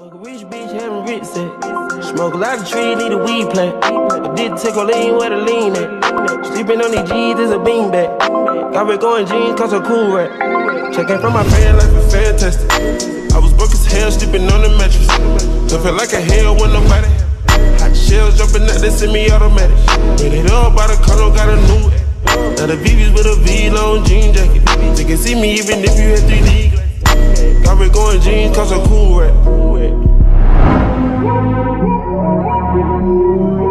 Fuck a rich bitch having rich set. Smoke a lot of trees, need a weed plant. I did take a lean where the lean at. Sleeping on these G's is a beanbag. Got me going jeans cause I'm cool rat. Checking from my fan life is fantastic. I was broke as hell, sleeping on the mattress. Don't feel like a hell when nobody Hot shells jumping out, they send me automatic. Hit it up by the condo, got a new Now the VV's with a V-long jean jacket. They can see me even if you had 3D Got me going jeans cause I'm cool rat. Thank you.